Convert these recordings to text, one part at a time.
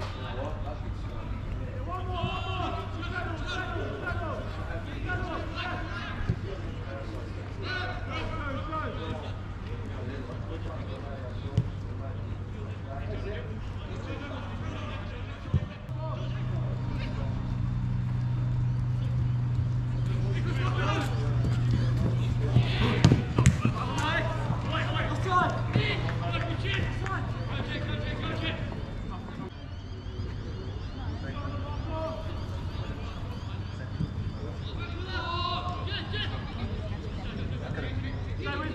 Let's go.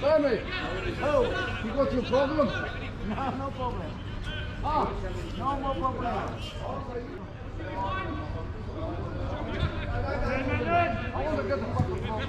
Sammy, oh, you got your problem? No, no problem. Ah, no more problem. I want to get the fucking problem.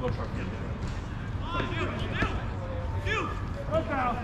We'll try to get there oh it. Go, Kyle.